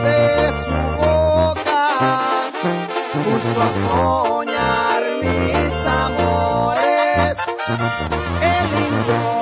de su boca puso a soñar mis amores. El